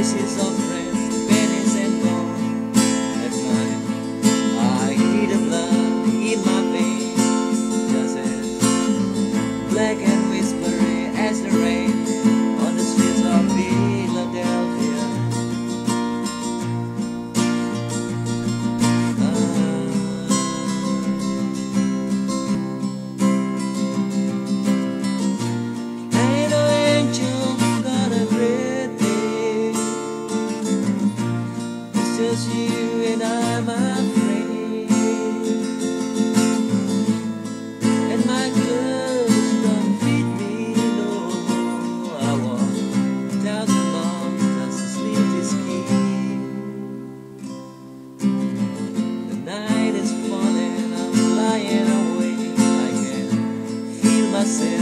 voices of friends, pennies and gold. At night, I hear the blood in my veins, just as black and I'm afraid. And my clothes don't fit me no more. I walked out the just to sleep this key. The night is falling, I'm lying away. I can feel myself.